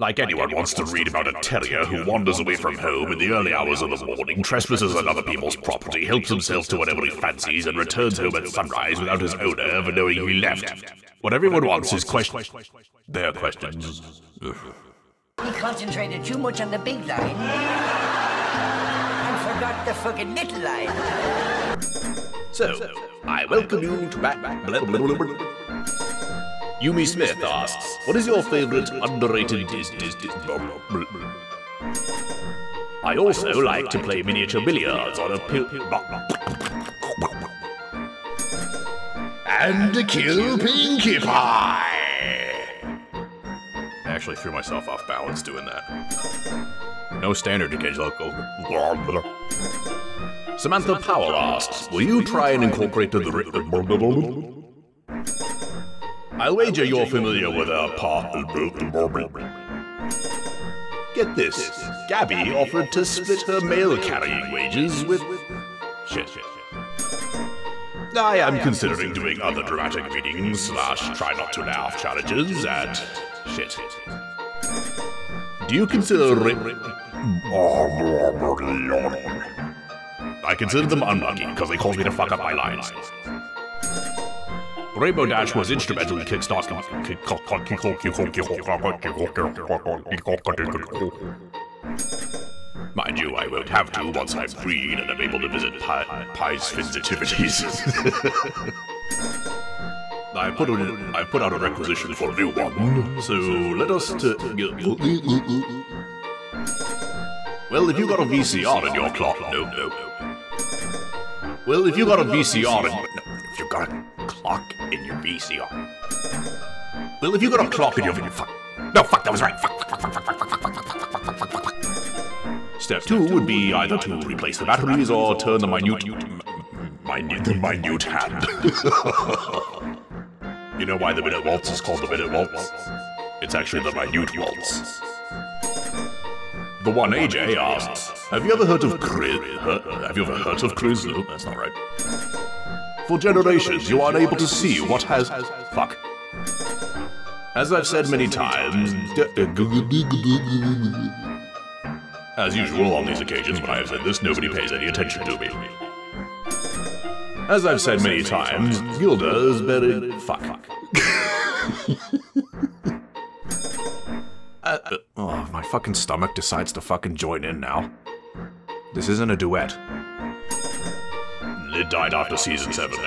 Like anyone wants to read about a terrier who wanders away from home in the early hours of the morning, trespasses on other people's property, helps himself to whatever he fancies, and returns home at sunrise without his owner ever knowing he left. What everyone wants is questions. Their questions. Ugh. He concentrated too much on the big line and forgot the fucking little line. So, I welcome you to back. Blah, blah, blah, blah. Yumi Smith asks, "What is your favorite underrated dis. I also like to play miniature billiards on a pil- blah, blah, blah. and kill Pinkie Pie. I actually threw myself off balance doing that. No standard against local. Samantha Powell asks, "Will you try and incorporate the?" I'll wager you're familiar with our part. Get this. Gabby offered to split her mail carrying wages with. Shit. I am considering doing other dramatic readings slash try not to laugh challenges at. Shit. Do you consider. I consider them unlucky because they caused me to fuck up my lines. Rainbow Dash was instrumental in kickstarting. Mind you, I won't have to once I'm freed and I'm able to visit Pi- Pi's Fin's activities. I put in, I put out a requisition for a new one, so let us to. Well, if you got a VCR in your clock, no, no, no. Well, if you got a VCR in, you got a clock in your VCR. Well, if you got a clock in your fuck, no, fuck, that was right. Fuck, fuck, fuck, fuck, fuck, fuck, fuck, fuck, fuck, fuck, fuck, fuck. Step two would be either to replace the batteries or turn the minute, minute, minute hand. you know why the minute waltz is called the minute waltz? It's actually the minute waltz. The one AJ asks, "Have you ever heard of Chris? Have you ever heard of Chris? No, that's not right. For generations, you are unable to see what has fuck. As I've said many times, as usual on these occasions when I have said this, nobody pays any attention to me. As I've said many times, Gilda is very fuck. Uh, uh, oh, my fucking stomach decides to fucking join in now. This isn't a duet. It died after season 7.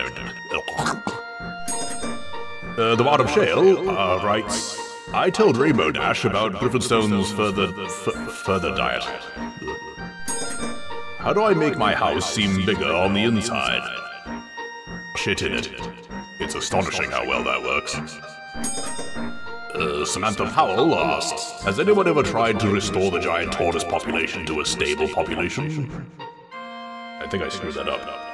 Uh, the Bottom Shale uh, writes, I told Rainbow Dash about Griffinstone's further further diet. How do I make my house seem bigger on the inside? Shit in it. It's astonishing how well that works. Uh, Samantha Powell asks, Has anyone ever tried to restore the giant tortoise population to a stable population? I think I screwed that up.